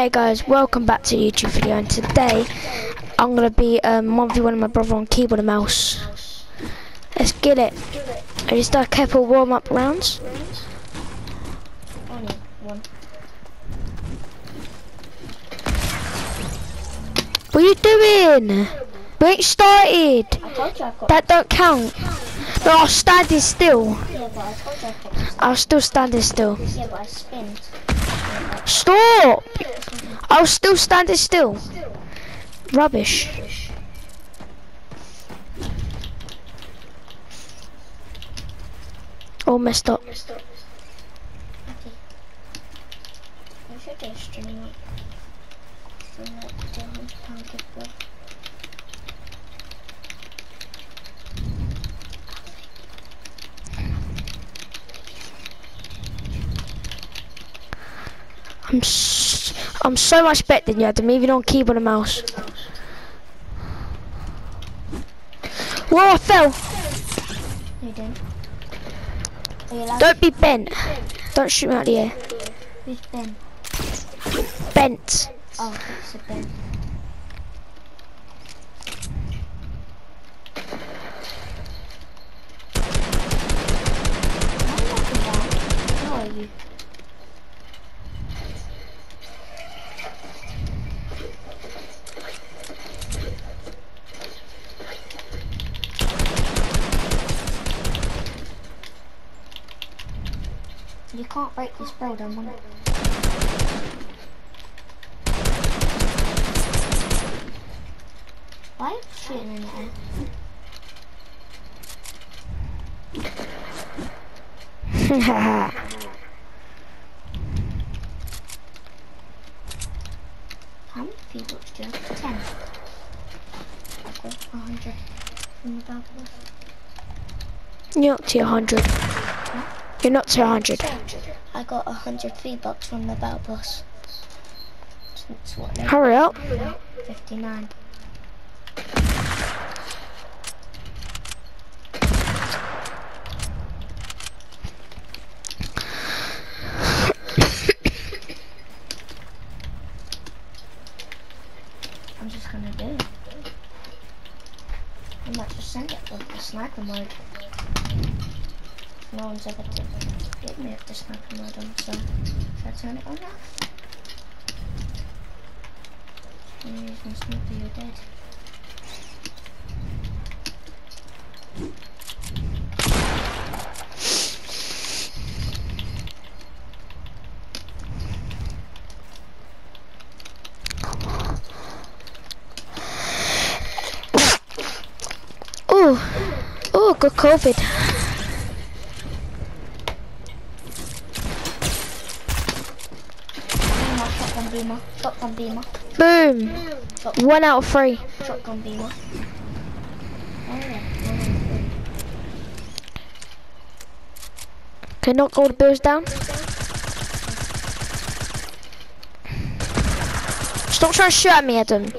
Hey guys, welcome back to a YouTube video and today I'm gonna be um 1v1 my brother on keyboard and mouse. Let's get it. I just done a couple warm up rounds. Only one. What are you doing? We ain't started. I told you I've got. That don't count. No, I'm standing still. yeah, I told you I've got. This. I was still standing still. Yeah, but I spinned. Stop! I was still standing still. Rubbish. All messed up. Okay. You should do a stream up. From that Dylan Pounded Boy. I'm so much better than you. I'm even on keyboard and mouse. Whoa! I fell. You didn't. You Don't be bent. Don't shoot me out of the air. Who's Ben? Bent. Oh, it's a Ben. I'm not bad. How are you? You can't break this building, it? Why are you shooting in the? How many people do you have? Ten. I've got a hundred from the of You're not to 100. You're not 200. I got a hundred V-Bucks from the battle what Hurry up. 59. I'm just gonna do it. I might just send it with the sniper mode. Ever hit me mode on, so should I turn it on now? When you can sniper, you're dead. Oh, oh, got COVID. Beamer, shotgun beamer, shotgun Boom. One out of three. shotgun beamer. Oh. Can knock all the bills down. Stop trying to shoot at me, Adam. No,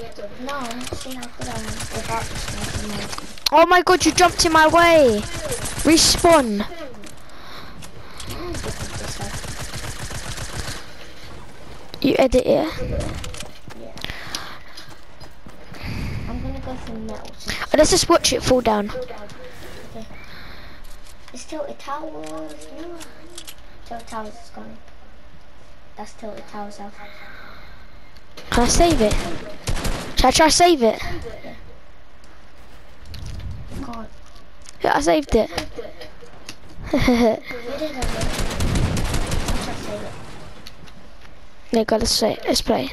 see how good I am without the sniper mode. Oh my god, you jumped in my way. Respawn. I'm good with this though. You edit it. Yeah. I'm gonna go for metal. Oh, let's just watch it fall down. It's tilted towers. No. Tilted towers is gone. That's tilted towers out. Can I save it? Should I try save it? You can't. Yeah, I saved it. You did have it. I'll just save it. No, God, let's play. let's play.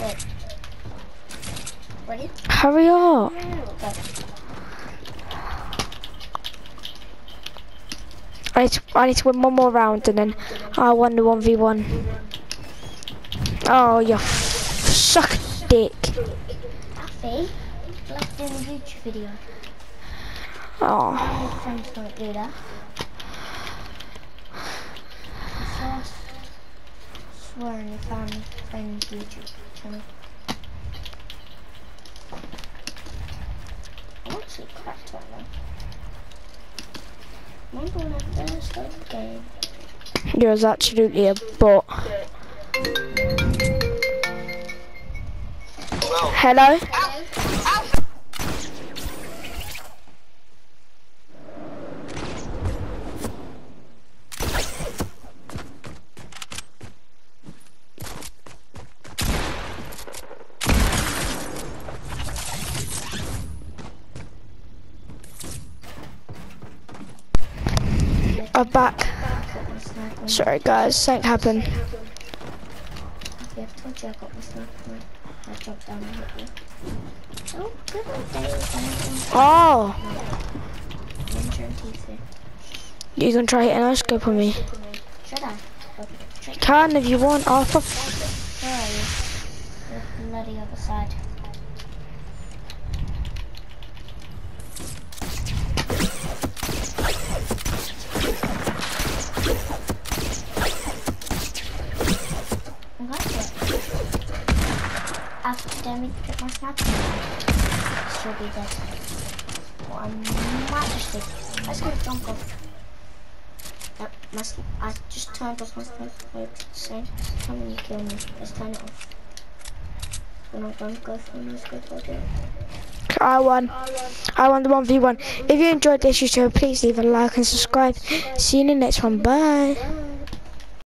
Wait. Ready? Hurry up. Go. I need, to, I need to win one more round and then I won the 1v1. Oh, you f- suck a dick. Alfie, let's do a YouTube video. Oh, My friends don't do that. So I s- swear on your family friend's YouTube channel. I actually cracked one though. Remember when I first started the game? You're absolutely a bot. Hello? I'm back. Sorry guys, something happened. Told you I got. I. Oh. Oh! You can try hitting ice scope on me. Should I? Oh. Can if you want. Oh, for Where are you? The bloody other side. I got it. Put my. She'll be dead. I might just do. Let's go to jump off. Yep, my, I just turned off my when kill me. Let's turn it off. We're not gonna go for. I won. I won the 1v1. If you enjoyed this video, please leave a like and subscribe. See you in the next one. Bye.